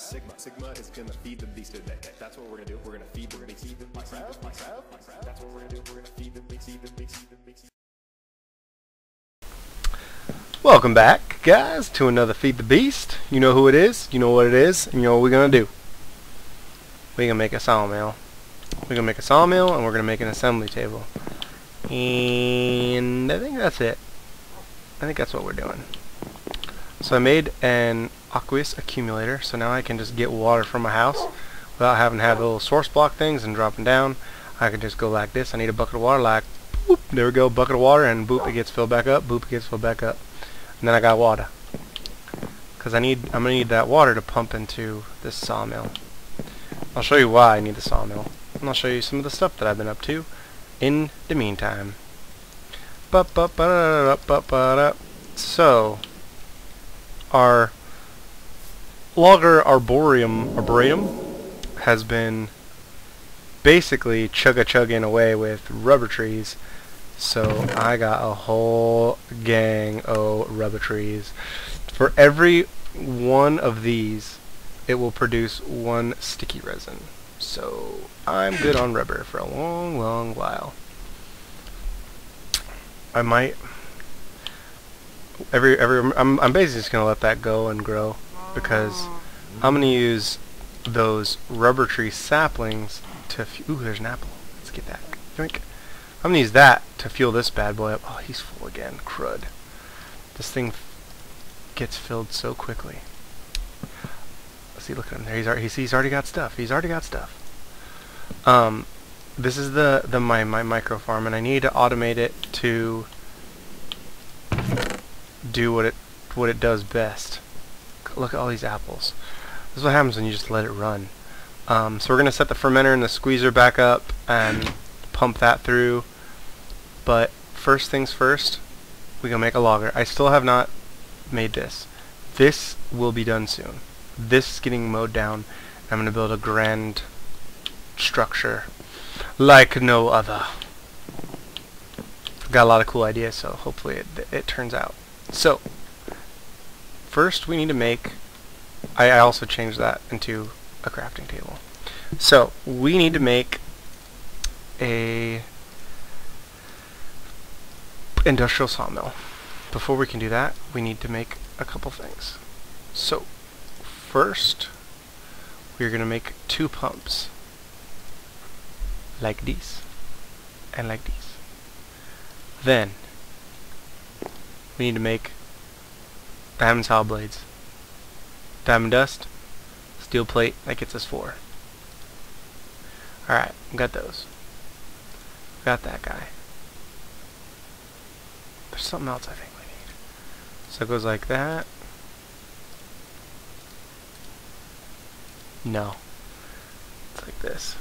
Sigma. Sigma is gonna feed the beast today. That's what we're gonna do. We're gonna feed the beast. Feed the beast. Feed the beast. That's what we're gonna do. We're gonna feed the beast. Feed the beast. Feed the beast. Welcome back, guys, to another Feed the Beast. You know who it is, you know what it is, and you know what we're going to do. We're going to make a sawmill. We're going to make a sawmill, and we're going to make an assembly table. And I think that's it. I think that's what we're doing. So I made an aqueous accumulator, so now I can just get water from my house without having to have the little source block things and dropping down. I can just go like this. I need a bucket of water, like, boop, there we go, bucket of water, and boop, it gets filled back up, boop, it gets filled back up. And then I got water. Because I need, I'm to need that water to pump into this sawmill. I'll show you why I need the sawmill. And I'll show you some of the stuff that I've been up to in the meantime. So, our logger arboretum, has been basically chugga-chugging away with rubber trees so I got a whole gang of rubber trees. For every one of these, it will produce one sticky resin. So I'm good on rubber for a long, long while. I might every every I'm I'm basically just gonna let that go and grow because I'm gonna use those rubber tree saplings to. Ooh, there's an apple. Let's get that. Drink. I'm gonna use that to fuel this bad boy up. Oh, he's full again. Crud. This thing gets filled so quickly. Let's see, look at him there. He's already, he's, he's already got stuff. He's already got stuff. Um, this is the the my my micro farm, and I need to automate it to do what it what it does best. Look at all these apples. This is what happens when you just let it run. Um, so we're gonna set the fermenter and the squeezer back up and pump that through. But first things first, going to make a logger. I still have not made this. This will be done soon. This is getting mowed down. I'm going to build a grand structure like no other. Got a lot of cool ideas, so hopefully it, it turns out. So, first we need to make, I, I also changed that into a crafting table. So, we need to make a industrial sawmill. Before we can do that, we need to make a couple things. So, first, we're going to make two pumps. Like these. And like these. Then, we need to make diamond saw blades. Diamond dust, steel plate, that gets us four. Alright, got those. Got that guy. There's something else I think we need. So it goes like that. No. It's like this.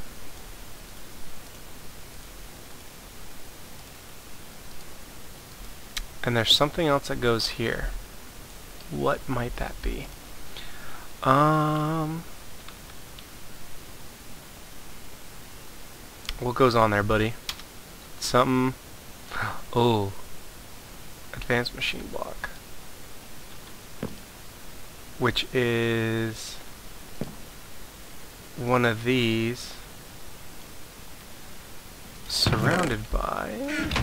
And there's something else that goes here. What might that be? Um... What goes on there, buddy? Something... Oh. Advanced machine block. Which is... One of these. Surrounded by...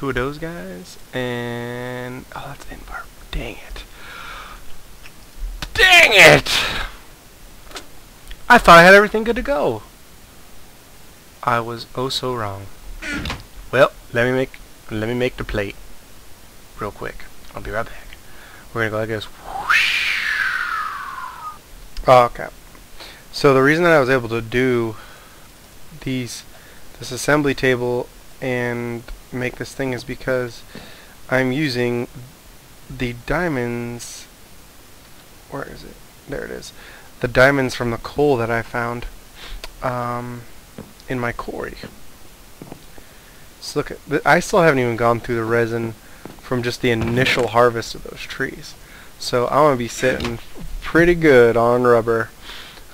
Two of those guys. And... Oh, that's Invar. Dang it. Dang it! I thought I had everything good to go. I was oh so wrong. Well, let me make let me make the plate real quick. I'll be right back. We're gonna go like this. Whoosh. Oh, okay. So the reason that I was able to do these this assembly table and make this thing is because I'm using the diamonds where is it? There it is. The diamonds from the coal that I found. Um, in my quarry. So look, at, I still haven't even gone through the resin from just the initial harvest of those trees. So I'm to be sitting pretty good on rubber.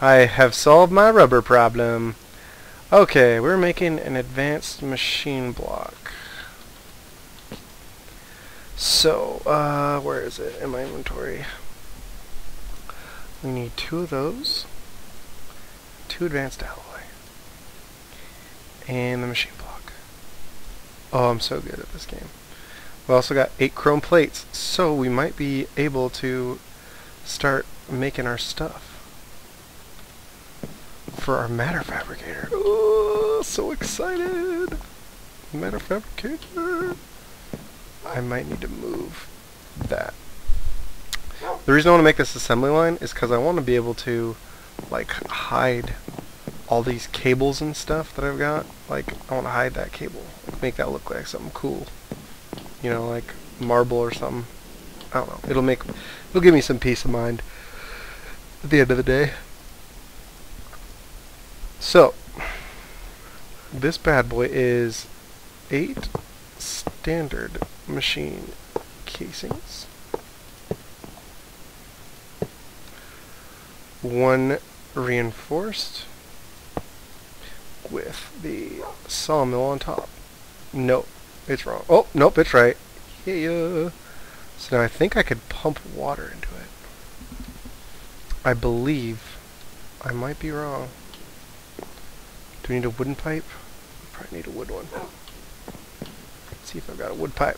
I have solved my rubber problem. Okay, we're making an advanced machine block. So, uh, where is it in my inventory? We need two of those, two advanced alloy, and the machine block. Oh, I'm so good at this game. We also got eight chrome plates, so we might be able to start making our stuff for our matter fabricator. Oh, so excited! Matter fabricator. I might need to move that. The reason I want to make this assembly line is because I want to be able to like hide all these cables and stuff that I've got. Like I want to hide that cable, like, make that look like something cool. You know, like marble or something. I don't know. It'll make it'll give me some peace of mind at the end of the day. So this bad boy is eight standard machine casings. One reinforced with the sawmill on top. Nope, it's wrong. Oh, nope, it's right. Yeah. So now I think I could pump water into it. I believe I might be wrong. Do we need a wooden pipe? Probably need a wood one. See if I've got a wood pipe.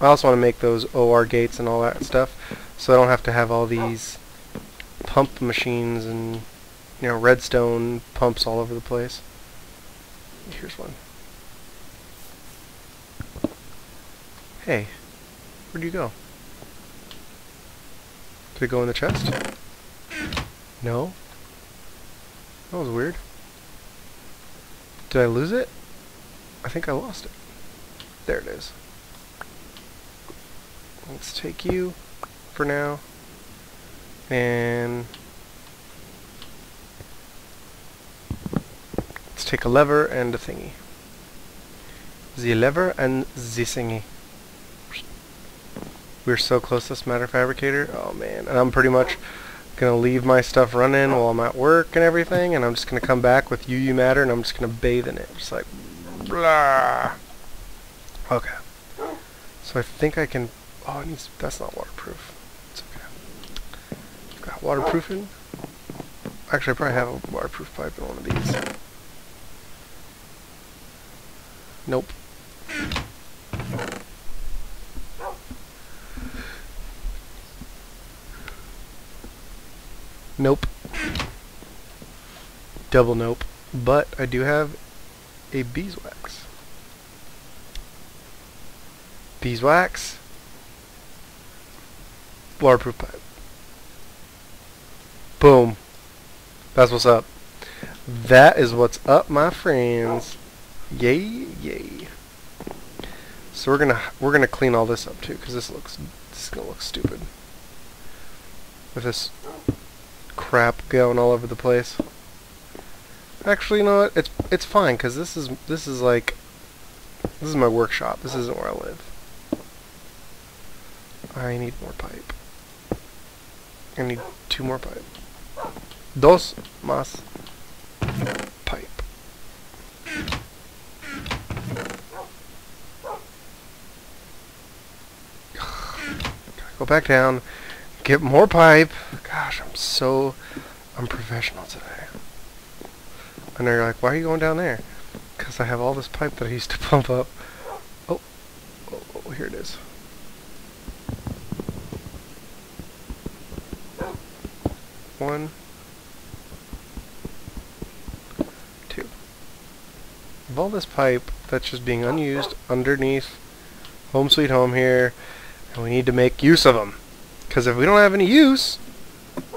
I also want to make those OR gates and all that stuff so I don't have to have all these pump machines and you know redstone pumps all over the place. Here's one. Hey, where'd you go? Did it go in the chest? No? That was weird. Did I lose it? I think I lost it. There it is. Let's take you for now. And let's take a lever and a thingy. The lever and the thingy. We're so close to this matter fabricator. Oh man. And I'm pretty much gonna leave my stuff running while I'm at work and everything and I'm just gonna come back with UU matter and I'm just gonna bathe in it. Just like blah. So I think I can oh it needs that's not waterproof. It's okay. Got waterproofing. Actually I probably have a waterproof pipe in one of these. Nope. Nope. Double nope. But I do have a beeswax. Beeswax. Waterproof pipe. Boom. That's what's up. That is what's up, my friends. Yay, yay. So we're gonna we're gonna clean all this up too, because this looks this is gonna look stupid with this crap going all over the place. Actually, you know what? It's it's fine because this is this is like this is my workshop. This isn't where I live. I need more pipe. I need two more pipe. Dos más pipe. Gotta go back down, get more pipe. Gosh, I'm so unprofessional today. And they're like, why are you going down there? Because I have all this pipe that I used to pump up. Oh, oh, oh here it is. One, two. Of all this pipe that's just being unused underneath Home Sweet Home here, and we need to make use of them. Because if we don't have any use,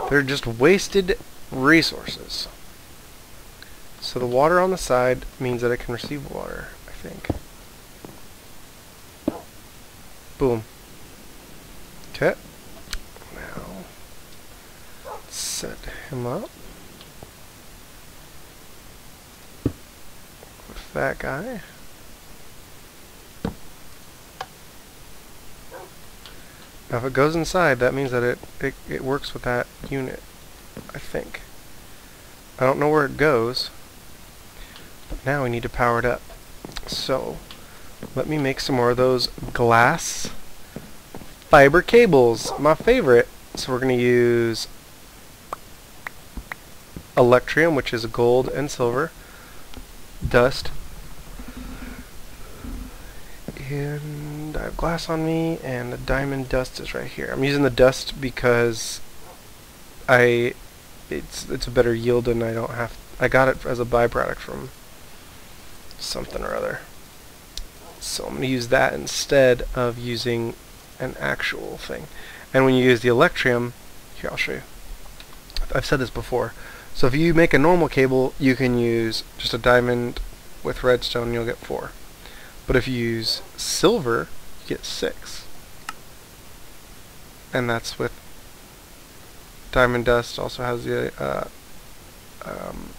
they're just wasted resources. So the water on the side means that it can receive water, I think. Boom. Okay. Now, set him up. That guy. Now if it goes inside, that means that it, it, it works with that unit, I think. I don't know where it goes. Now we need to power it up. So, let me make some more of those glass fiber cables, my favorite. So we're going to use electrium, which is gold and silver, dust, and I have glass on me, and the diamond dust is right here. I'm using the dust because I it's it's a better yield and I don't have I got it as a byproduct from something or other. So I'm going to use that instead of using an actual thing. And when you use the electrium, here I'll show you. I've said this before. So if you make a normal cable, you can use just a diamond with redstone, you'll get four. But if you use silver, you get six. And that's with diamond dust. Also has the uh, um,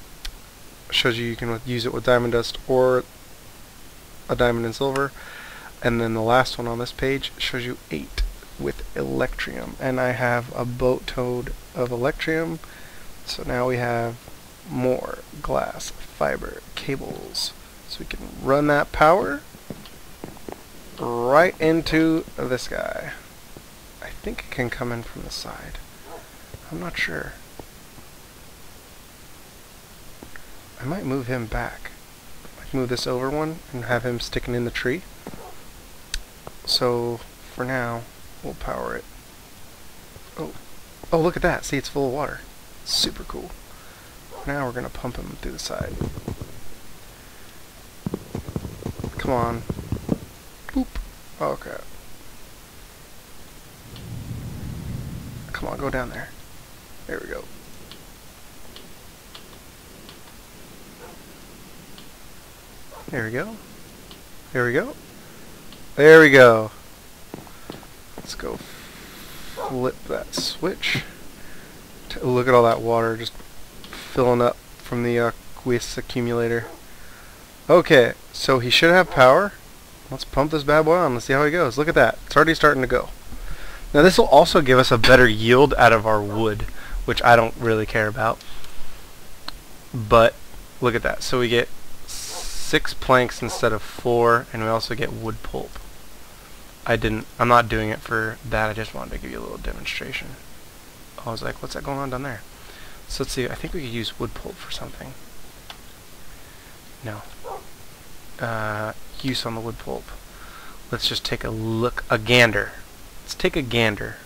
shows you you can use it with diamond dust or a diamond and silver. And then the last one on this page shows you eight with electrium. And I have a boat toad of electrium. So now we have more glass fiber cables. So we can run that power right into this guy. I think it can come in from the side. I'm not sure. I might move him back. Like move this over one and have him sticking in the tree. So for now, we'll power it. Oh, oh look at that! See, it's full of water. Super cool. Now we're gonna pump him through the side. Come on. Boop. Okay. Come on, go down there. There we go. There we go. There we go. There we go. Let's go flip that switch. T look at all that water just filling up from the uh, Aqueous accumulator. Okay, so he should have power. Let's pump this bad boy on. Let's see how he goes. Look at that. It's already starting to go. Now this will also give us a better yield out of our wood, which I don't really care about. But look at that. So we get six planks instead of four, and we also get wood pulp. I didn't, I'm not doing it for that, I just wanted to give you a little demonstration. I was like, what's that going on down there? So let's see, I think we could use wood pulp for something. No. Uh, use on the wood pulp. Let's just take a look, a gander. Let's take a gander.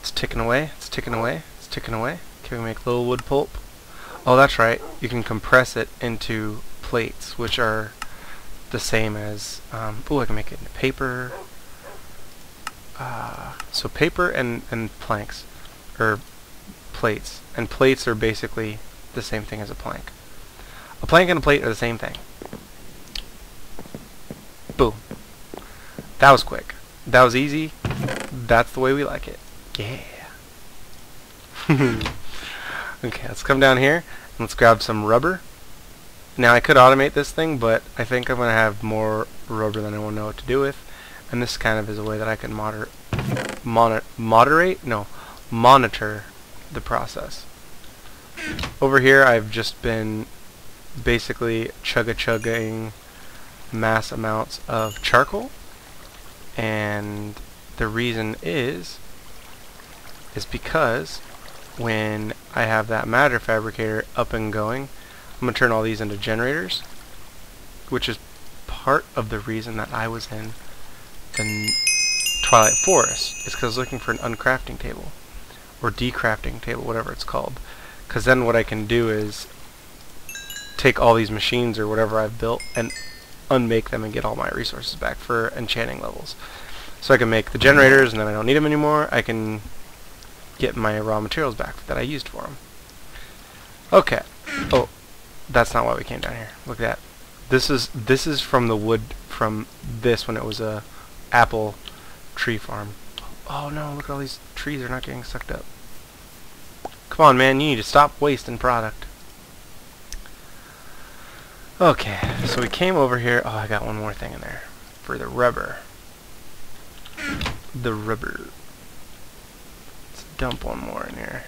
It's ticking away, it's ticking away, it's ticking away. Can we make little wood pulp? Oh, that's right. You can compress it into plates, which are the same as, um, oh, I can make it into paper. Uh, so paper and, and planks, or plates. And plates are basically the same thing as a plank. A plank and a plate are the same thing. Boom. That was quick. That was easy. That's the way we like it. Yeah. okay, let's come down here and let's grab some rubber. Now I could automate this thing, but I think I'm going to have more rubber than I want to know what to do with. And this kind of is a way that I can moder moder moderate? No, monitor the process. Over here I've just been basically chugga-chugging mass amounts of charcoal. And the reason is, is because when I have that matter fabricator up and going, I'm to turn all these into generators, which is part of the reason that I was in the Twilight Forest. It's because I was looking for an uncrafting table, or decrafting table, whatever it's called. Because then what I can do is take all these machines or whatever I've built and unmake them and get all my resources back for enchanting levels. So I can make the generators and then I don't need them anymore. I can get my raw materials back that I used for them. Okay. Oh, that's not why we came down here. Look at that. This is this is from the wood from this when it was a apple tree farm. Oh no, look at all these trees are not getting sucked up. Come on man, you need to stop wasting product. Okay, so we came over here. Oh, I got one more thing in there for the rubber. The rubber. Let's dump one more in here.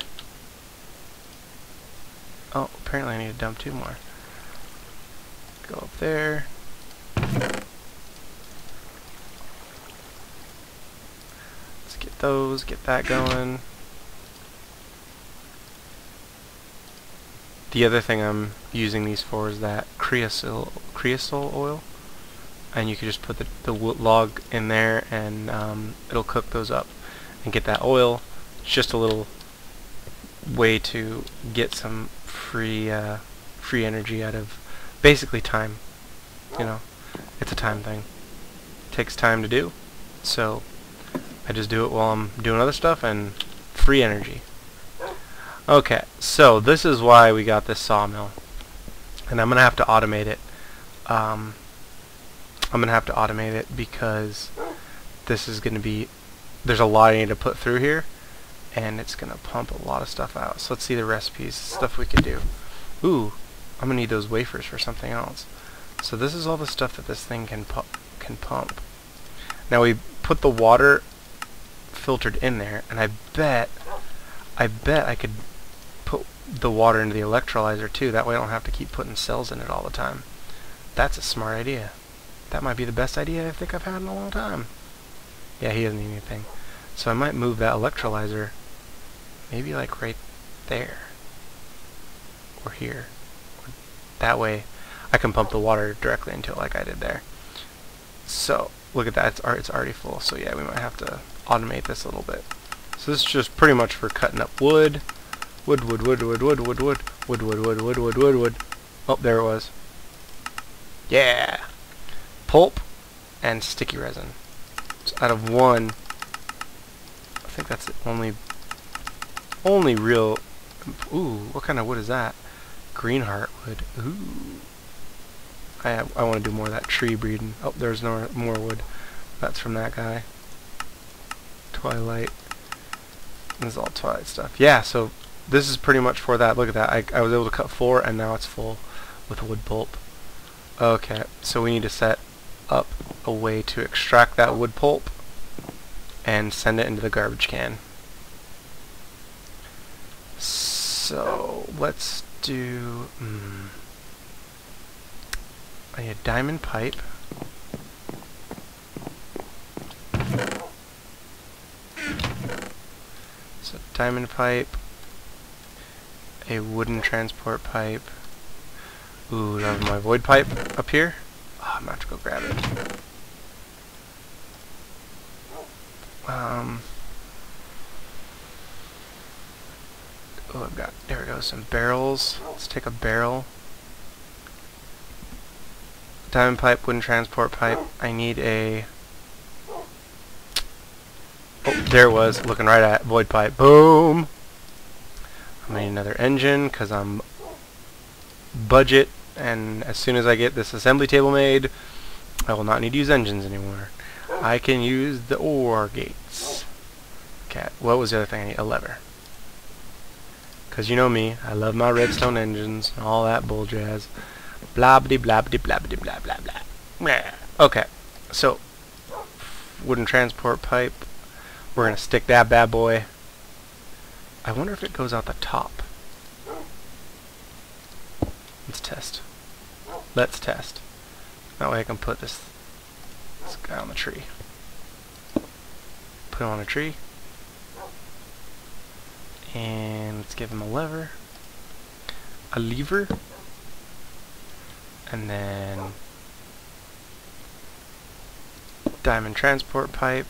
Oh, apparently I need to dump two more. Go up there. Let's get those, get that going. The other thing I'm using these for is that creosote, creosote oil. And you can just put the, the log in there and um, it'll cook those up and get that oil. It's just a little way to get some free uh, free energy out of basically time. You know, it's a time thing. It takes time to do, so I just do it while I'm doing other stuff and free energy. Okay, so this is why we got this sawmill, and I'm gonna have to automate it. Um, I'm gonna have to automate it because this is gonna be there's a lot I need to put through here and it's gonna pump a lot of stuff out. So let's see the recipes, stuff we could do. Ooh, I'm gonna need those wafers for something else. So this is all the stuff that this thing can pu can pump. Now we put the water filtered in there, and I bet, I bet I could put the water into the electrolyzer too. That way I don't have to keep putting cells in it all the time. That's a smart idea. That might be the best idea I think I've had in a long time. Yeah, he doesn't need anything. So I might move that electrolyzer maybe like right there or here. That way I can pump the water directly into it like I did there. So look at that, it's, it's already full. So yeah, we might have to automate this a little bit. So this is just pretty much for cutting up wood. Wood, wood, wood, wood, wood, wood, wood, wood, wood, wood, wood, wood, wood, wood. Oh, there it was. Yeah! Pulp and sticky resin. So out of one, I think that's the only only real... Ooh, what kind of wood is that? Green heartwood. Ooh. I, I want to do more of that tree breeding. Oh, there's no more wood. That's from that guy. Twilight. This is all Twilight stuff. Yeah, so this is pretty much for that. Look at that. I, I was able to cut four, and now it's full with wood pulp. Okay, so we need to set up a way to extract that wood pulp and send it into the garbage can. So let's do. Mm, a diamond pipe. So diamond pipe, a wooden transport pipe. Ooh, I have my void pipe up here. Oh, I'm have to go grab it. Um. Oh, I've got, there we go, some barrels. Let's take a barrel. Diamond pipe, wooden transport pipe. I need a... Oh, there it was, looking right at void pipe. Boom! I need another engine, because I'm budget, and as soon as I get this assembly table made, I will not need to use engines anymore. I can use the OR gates. Okay, what was the other thing I need? A lever. Because you know me, I love my redstone engines and all that bull jazz. Blabbity blabbity blabbity blah blah blah. Okay, so wooden transport pipe. We're gonna stick that bad boy. I wonder if it goes out the top. Let's test. Let's test. That way I can put this this guy on the tree. Put him on a tree. And let's give him a lever. A lever. And then diamond transport pipe.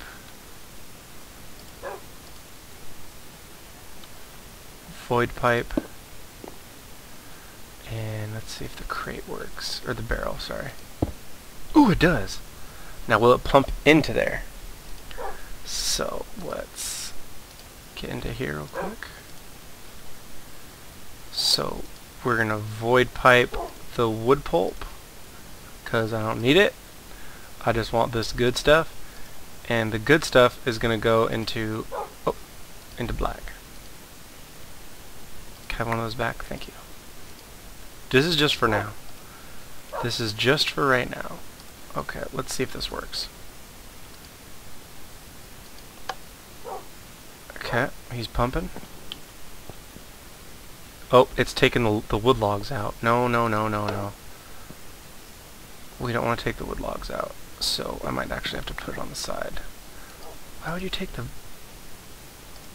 Void pipe. And let's see if the crate works. Or the barrel, sorry. Ooh, it does! Now will it pump into there? So let's get into here real quick. So we're going to void pipe the wood pulp because I don't need it. I just want this good stuff. And the good stuff is going to go into oh, into black. Have one of those back? Thank you. This is just for now. This is just for right now. Okay, let's see if this works. Okay, he's pumping. Oh, it's taking the, the wood logs out. No, no, no, no, no. We don't want to take the wood logs out. So I might actually have to put it on the side. Why would you take the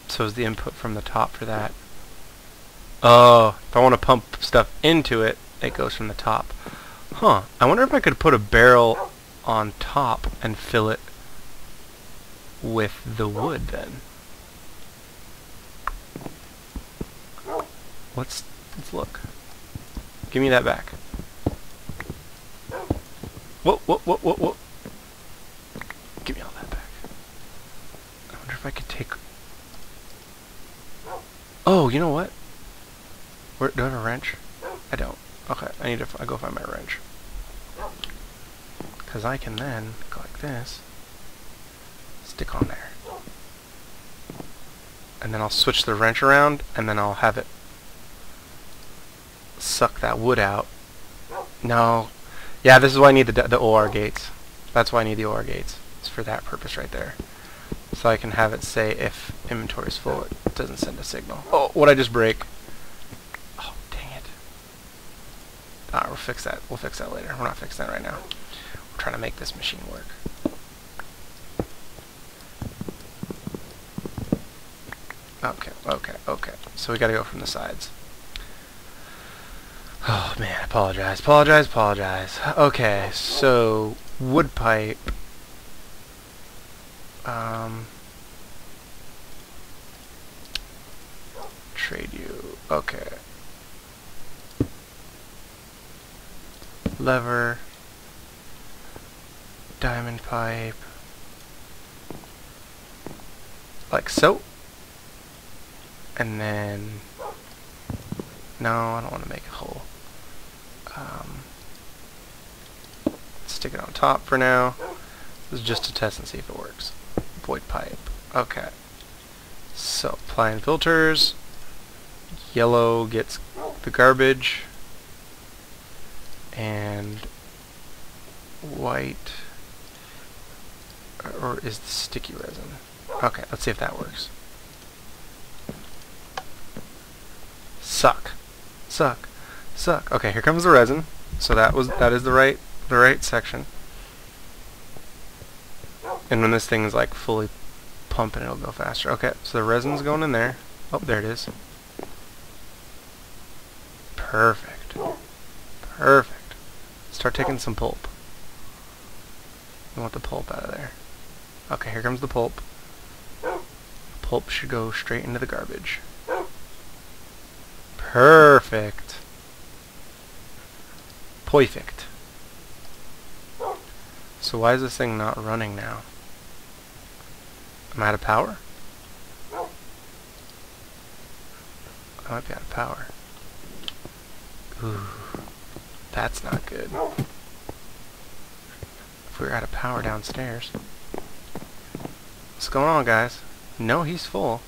So is the input from the top for that. Oh, if I want to pump stuff into it, it goes from the top. Huh. I wonder if I could put a barrel on top and fill it with the wood then. Let's let's look. Give me that back. What what what what what? Give me all that back. I wonder if I could take. Oh, you know what? Where do I have a wrench? I don't. Okay, I need to I go find my wrench. Because I can then go like this, stick on there. And then I'll switch the wrench around, and then I'll have it suck that wood out. No. Yeah, this is why I need the, the OR gates. That's why I need the OR gates. It's for that purpose right there. So I can have it say if inventory is full, it doesn't send a signal. Oh, what I just break? Oh, dang it. Ah, we'll fix that. We'll fix that later. We're not fixing that right now We're trying to make this machine work. Okay, okay, okay. So we gotta go from the sides. Oh man, apologize, apologize, apologize. Okay, so wood pipe. Um, trade you. Okay. Lever diamond pipe. Like so. And then no I don't want to make a hole. Um, stick it on top for now. This is just to test and see if it works. Void pipe. Okay. So applying filters. Yellow gets the garbage and white or is the sticky resin? Okay, let's see if that works. Suck. Suck. Suck. Okay, here comes the resin. So that was that is the right the right section. And when this thing is like fully pumping it'll go faster. Okay, so the resin's going in there. Oh, there it is. Perfect. Perfect. Start taking some pulp. We want the pulp out of there. Okay, here comes the pulp. Pulp should go straight into the garbage. Perfect. Perfect. So why is this thing not running now? I'm I out of power? I might be out of power. Ooh, that's not good. If we are out of power downstairs. What's going on, guys? No, he's full.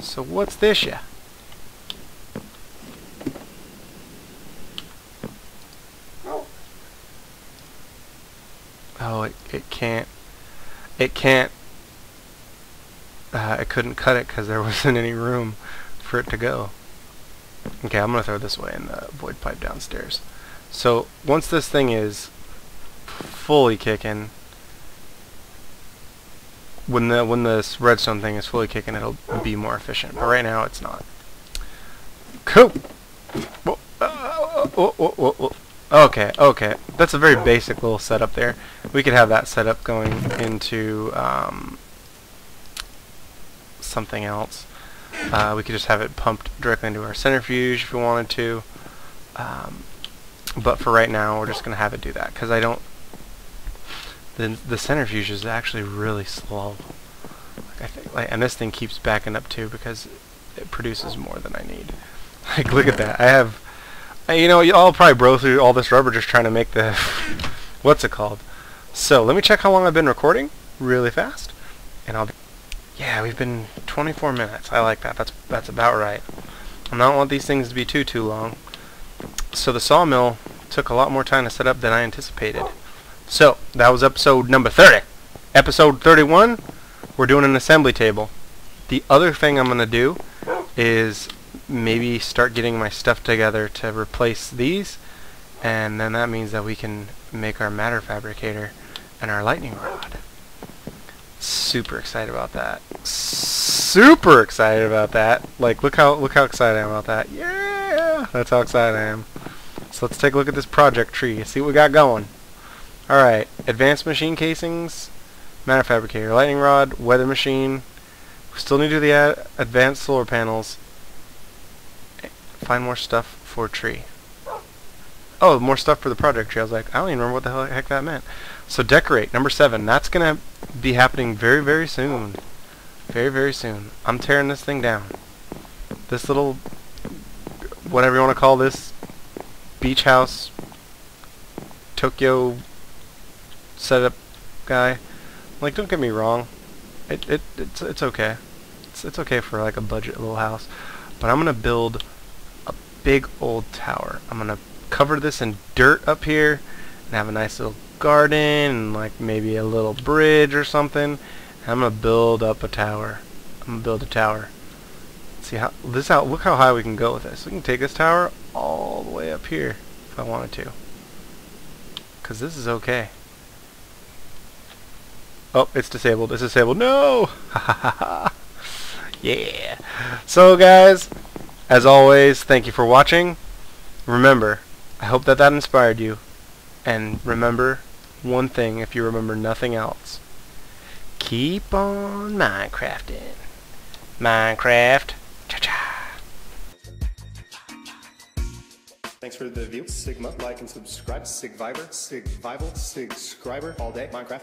So what's this ya? Oh, it, it can't. It can't. Uh, I couldn't cut it because there wasn't any room for it to go. Okay, I'm going to throw this away in the void pipe downstairs. So, once this thing is fully kicking, when the when this redstone thing is fully kicking, it'll be more efficient. But right now, it's not. Cool. Okay, okay. That's a very basic little setup there. We could have that setup going into um, something else. Uh, we could just have it pumped directly into our centrifuge if we wanted to. Um, but for right now, we're just going to have it do that because I don't the the centrifuge is actually really slow. Like I think, like, and this thing keeps backing up too because it produces more than I need. Like look at that. I have, you know, I'll probably bro through all this rubber just trying to make the, what's it called? So let me check how long I've been recording, really fast, and I'll. Yeah, we've been 24 minutes. I like that. That's that's about right. I don't want these things to be too too long. So the sawmill took a lot more time to set up than I anticipated. So, that was episode number 30. Episode 31, we're doing an assembly table. The other thing I'm going to do is maybe start getting my stuff together to replace these, and then that means that we can make our matter fabricator and our lightning rod. Super excited about that. Super excited about that. Like, look how look how excited I am about that. Yeah, that's how excited I am. So let's take a look at this project tree. See what we got going. All right, advanced machine casings, matter fabricator, lightning rod, weather machine. We still need to do the ad advanced solar panels. Find more stuff for tree. Oh, more stuff for the project tree. I was like, I don't even remember what the hell, heck that meant. So decorate, number seven. That's going to be happening very, very soon. Very, very soon. I'm tearing this thing down. This little, whatever you want to call this, beach house, Tokyo setup guy. Like, don't get me wrong. It, it, it's, it's okay. It's, it's okay for like a budget little house. But I'm going to build a big old tower. I'm going to cover this in dirt up here and have a nice little garden and like maybe a little bridge or something. I'm gonna build up a tower. I'm gonna build a tower. See how this out look how high we can go with this. We can take this tower all the way up here if I wanted to. Cause this is okay. Oh, it's disabled. It's disabled. No! yeah. So guys, as always, thank you for watching. Remember, I hope that that inspired you. And remember one thing if you remember nothing else. Keep on Minecrafting. Minecraft. Cha-cha. Thanks for the view. Sigma, like and subscribe. Sigviver, Sigvival, Sig Scriber, all day. Minecraft